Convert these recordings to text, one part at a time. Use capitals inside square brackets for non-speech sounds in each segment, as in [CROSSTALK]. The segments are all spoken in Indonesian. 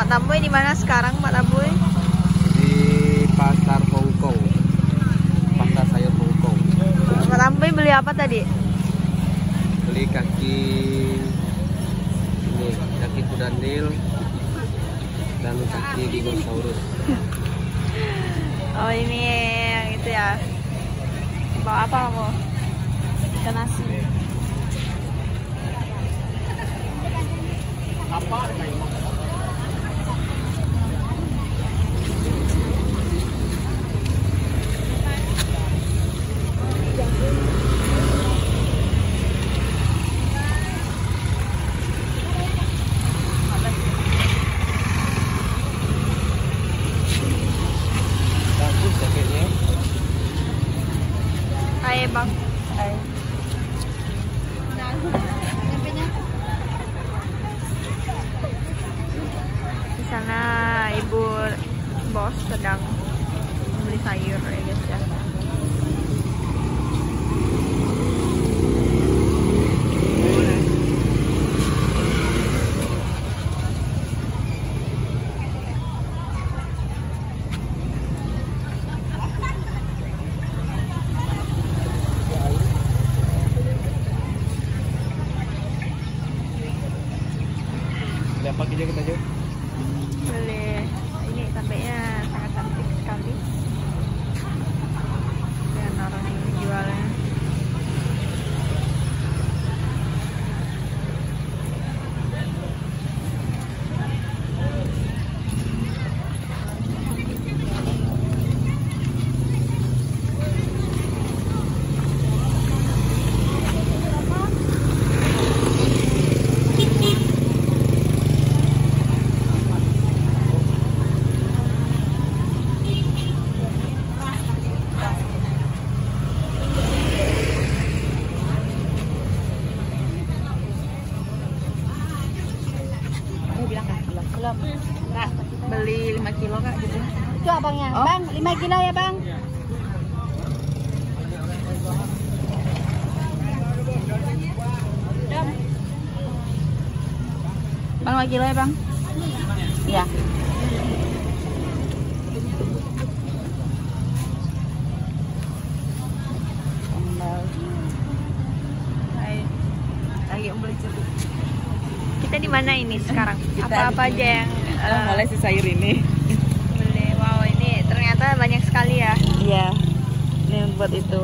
Pak Tamboy di mana sekarang Pak Tamboy? Di pasar Hongkong. Pasar sayur Hongkong. Pak Tamboy beli apa tadi? Beli kaki ini kaki kuda nil dan kaki dinosaurus. Oh ini yang itu ya. Bawa apa kamu? Ikan nasi. Bagus jaketnya. Hai bang. Hai. Di sana ibu bos sedang membeli sayur ya guys ya. Beli apa kita kita jauh? Beli ini cabenya sangat cantik sekali. Dan orang yang menjualnya. Eh, bilang kak, belum. Belum. Kak, Beli 5 kilo kak gitu. itu abangnya. Oh. Bang, 5 kilo ya bang. Bang 5 kilo ya bang? Iya. Kita di mana ini sekarang? Apa-apa aja yang Oh, eh, mulai si sayur ini. Ternyata banyak sekali ya. Iya. Ini buat itu.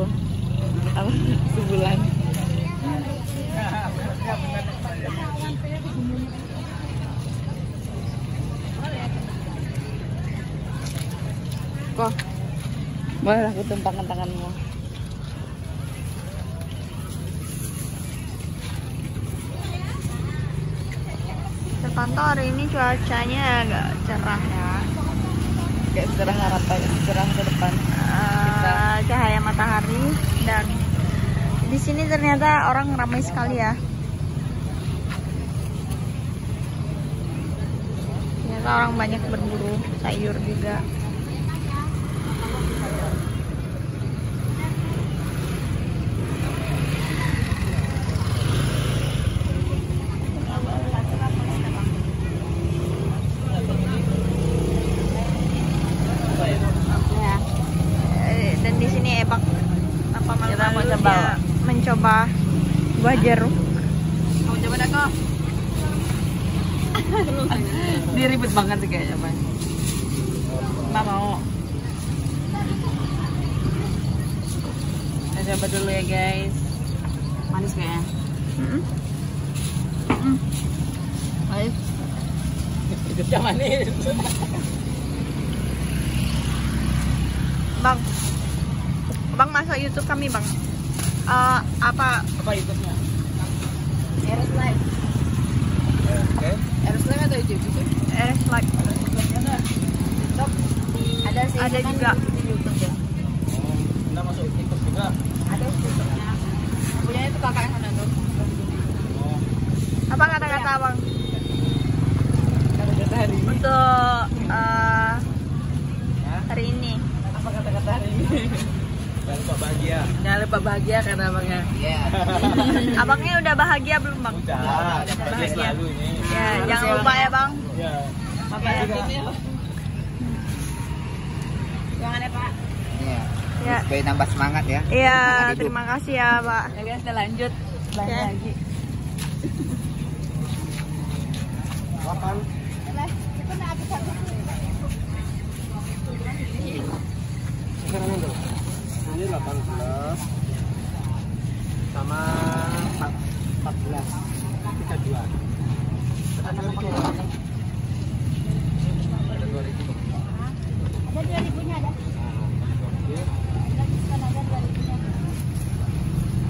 Apa? Sebulan. Kok? Boleh aku tumpangkan tanganmu. Terpantau hari ini cuacanya agak cerah ya. Kayak cerah harapan, cerah ke depan. Eh, cahaya matahari dan di sini ternyata orang ramai sekali ya. Ternyata orang banyak berburu sayur juga. Ya. Eh, dan di sini ebak apa Kita mau malu coba. dia mencoba buah jeruk. Mau coba dah kok. Dia ribet banget sih kayaknya, Bang. Mbak mau. Kita coba dulu ya, guys. Manis kayaknya. Mm-mm. Manis. Bang, bang masuk YouTube kami bang. Eh, apa Apa YouTube-nya? Eres live. Oke. Eres live atau YouTube sih? eh like TikTok. Ada sih. Ada juga. di YouTube ya. Oh, Anda masuk TikTok juga? Ada TikToknya. Punya itu kakak yang sana tuh. Apa kata-kata bang Kata-kata hari ini. untuk eh, Hah? hari ini? Apa kata-kata hari ini? Jangan lupa bahagia. Jangan lupa bahagia kata abangnya. Iya. [LAUGHS] Abangnya udah bahagia belum bang? Udah, bahagia bahagia. selalu ini. Ya, jangan ya. lupa ya bang. Ya. Bapak yatimnya. Jangan ya Pak. Iya. Ya. Supaya nambah semangat ya. Iya, terima kasih ya, Pak. Ya guys, lanjut. Oke. lagi. Itu. Ini 18 sama 14. 32. Ada 2000. Ada dua ribunya ada. Oke. Kan ada dua ribunya.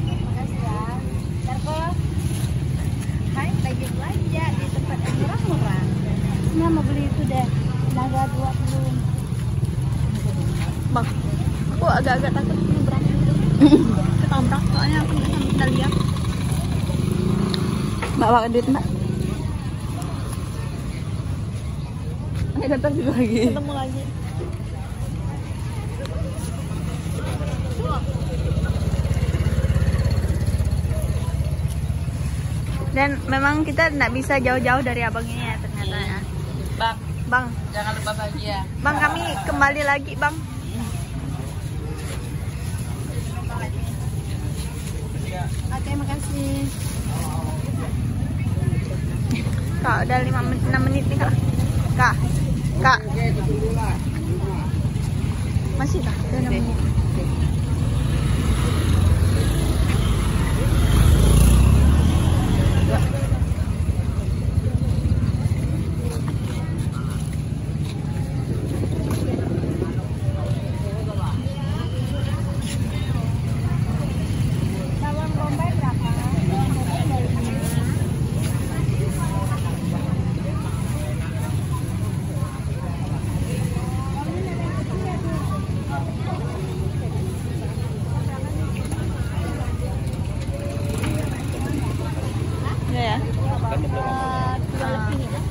Makasih ya. Darko. Hai, lagi belanja di tempat yang murah-murah. Nah, mau beli itu deh. Naga 20. Bang, aku agak-agak takut nyebrang. Ketabrak soalnya aku nggak sampai kita lihat. Bawa duit mbak. Ini datang juga lagi. Ketemu lagi. Dan memang kita tidak bisa jauh-jauh dari abang ini ya ternyata ya. Bang, Bang, jangan lupa bahagia. bang kami kembali lagi bang. Oke, makasih. Kak udah 5 menit, 6 menit nih kak. Kak, kak. Masih kak? Udah 6 menit. Bawang bombay berapa? Bawang bombay dari ini. Udah ya? Eh, dua lebih ya.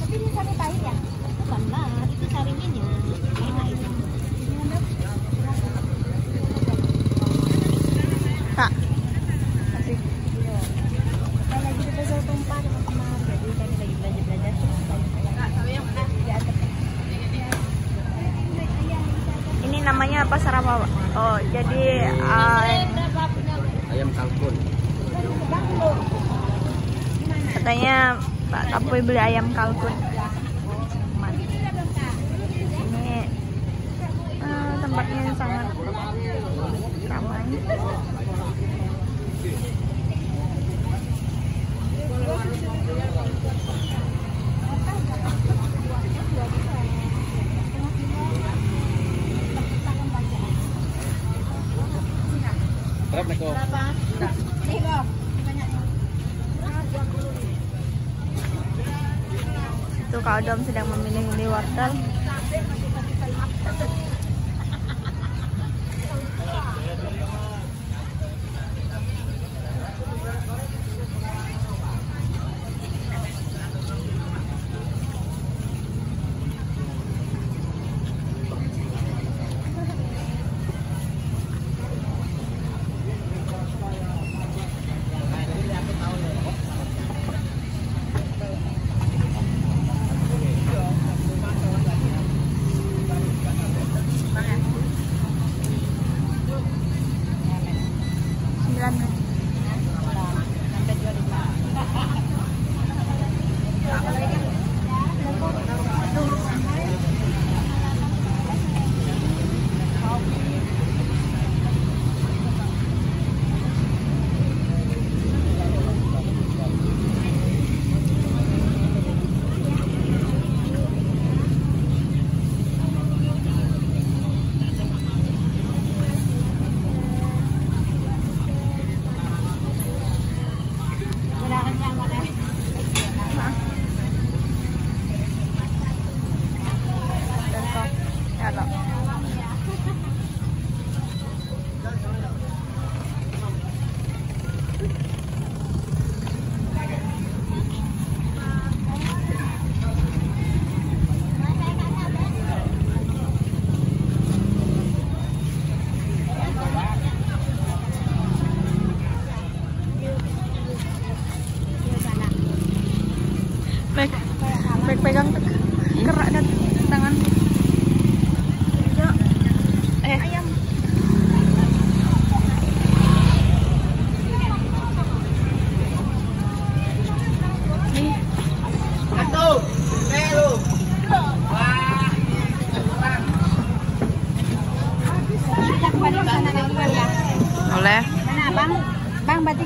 Tapi ini sari pahit ya? Bukan lah, itu sari minyak. Enak itu. Kak. Masih. Saya lagi di pasar tumpah teman-teman, jadi kami lagi belanja-belanja. Ini namanya pasar apa, Pak? Oh, jadi uh, Ayam kalkun. katanya Pak Kapoy beli ayam kalkun. Ini eh, tempatnya sangat ramai. Berapa kok? Itu Kak Odom sedang memilih-milih wortel.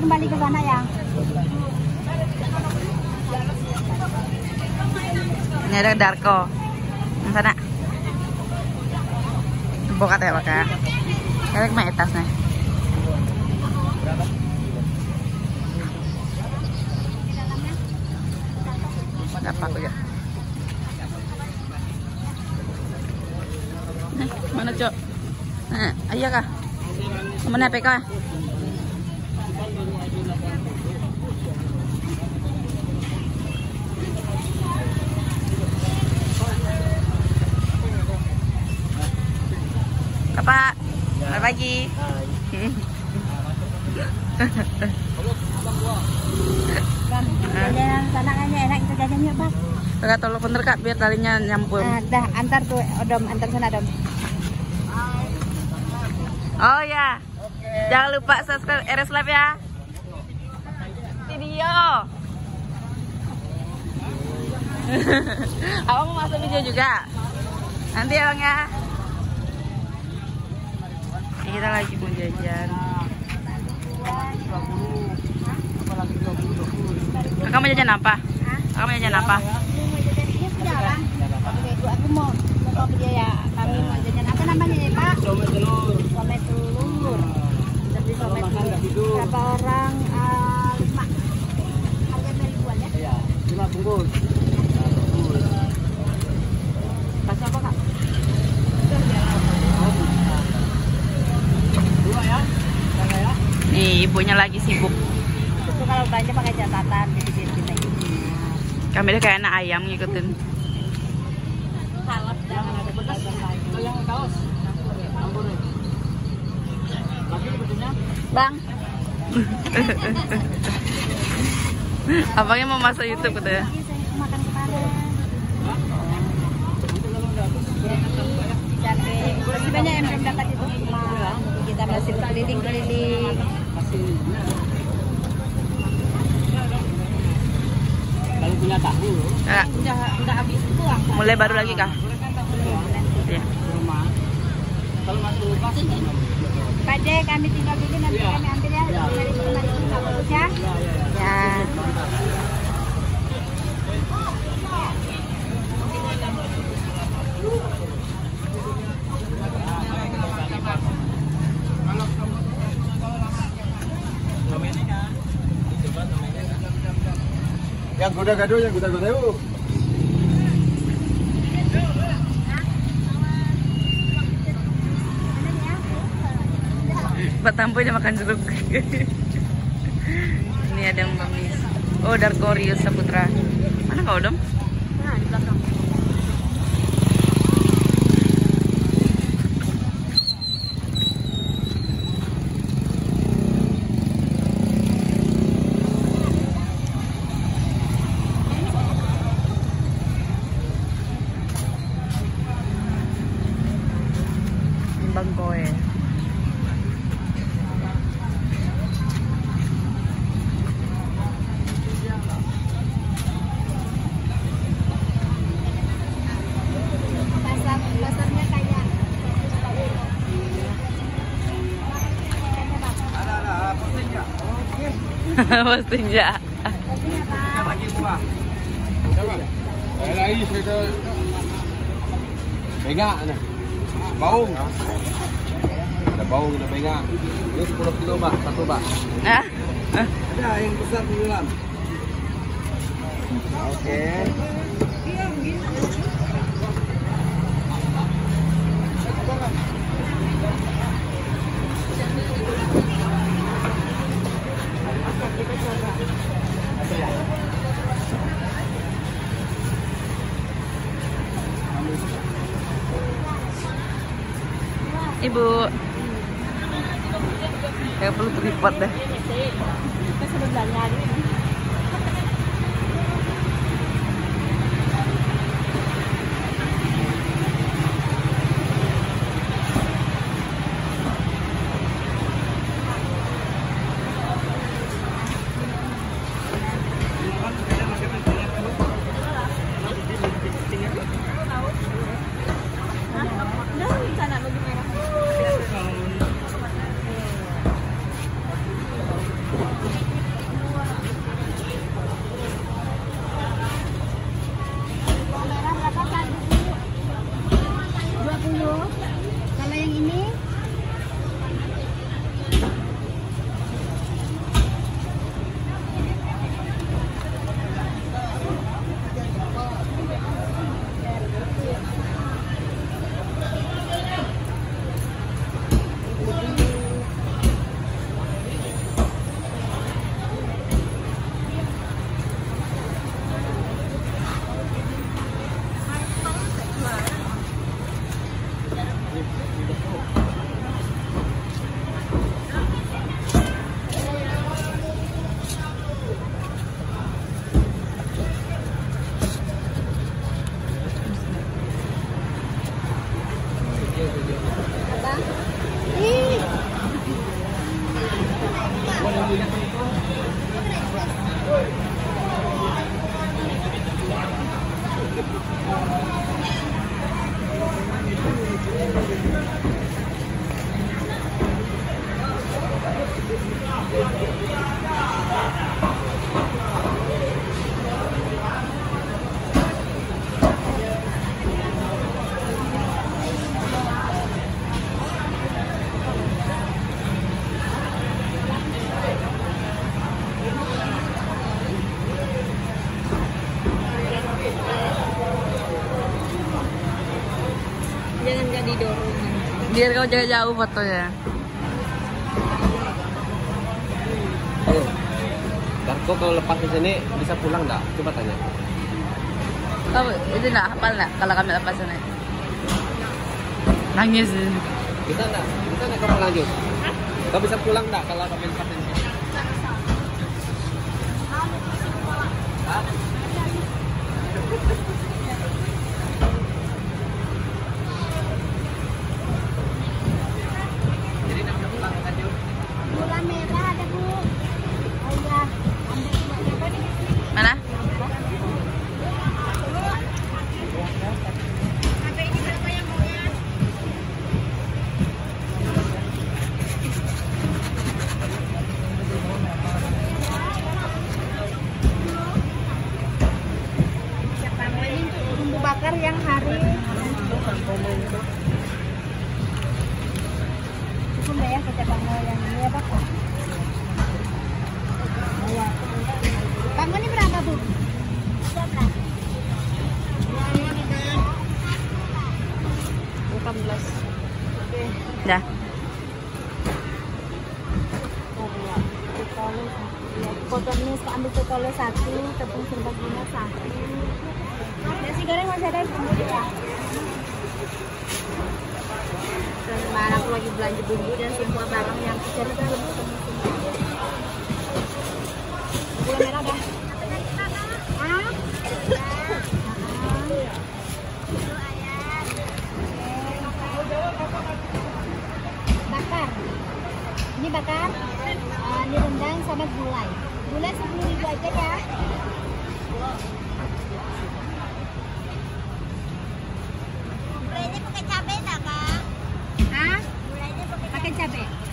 Kembali ke sana ya. Ini ada Darko. Yang sana. Buka teh pakai. Kayak main tas nih. Ya? Mana cok? Nah, ayo kah? Mana PK? Bapak, selamat pagi. Bang, jajanan sana kayaknya enak kita jajan yuk Bang. Kakak tolong bener kak biar talinya nyambung. Nah, dah antar tuh Odom, antar sana Dom. Oh ya, jangan lupa subscribe RS Live ya. Video. [LAUGHS] Abang mau masuk video juga. Nanti ya bang ya. Ini kita lagi mau jajan. Kakak mau jajan apa? Kakak mau jajan apa? Aku mau mau ya. Kami mau jajan apa namanya ya Pak? Dompet telur. Somet telur. Jadi somet telur. Berapa orang? Eh, lima. Harga ribuan ya? Iya, lima bungkus. Pas apa kak? Dua ya? Sana ya? Nih ibunya lagi sibuk. Itu kalau belanja pakai catatan jadi kita ini. Kami udah kayak anak ayam ngikutin. Salad jangan ada bekas. Itu yang kaos. Bang. [LAUGHS] Abangnya mau masuk YouTube katanya. Ini saya makan kepala. Masih banyak yang belum dapat itu kita masih berkeliling-keliling. Punya tahu, Kak, Udah udah habis uang. mulai baru lagi kah? Belum nanti. Iya. rumah. Kalau masuk pas, Pak De, kami tinggal dulu nanti Iya. kami ambil ya. Iya. Dari rumah itu nggak bagus ya. Ya. Yang goda-gado, yang goda-gado yuk. Pak Tampo aja makan jeruk. Ini ada yang bamis. Oh, Darkorius Saputra. Mana kau dong? Nah, di belakang. Bang Koe. Pasar pasarnya kayak [LAUGHS] Pastinya. Pegang ada. Baung, ada pegang. Ini 10 kilo, Pak. Satu, Pak. Nah, Ada yang besar di dalam. Oke. Ibu. Kayak perlu tripod deh. Kita sudah belanja Biar kau jaga jauh fotonya. Ayo. Darko kalau lepas di sini bisa pulang nggak? Coba tanya. Kau itu nggak hafal nggak kalau kami lepas ini? Nangis. Bisa nggak? Bisa nggak kamu lanjut? Kau bisa pulang nggak kalau kami lepas di sini? Hah? 我们。Bumbu dan semua barang yang Gula merah dah. Ah? Bakar. Ini bakar. Ini rendang sama gulai. Gulai sepuluh ribu aja ya. Gulainya pakai cabai tak kak? Hah? Gulainya pakai cabai.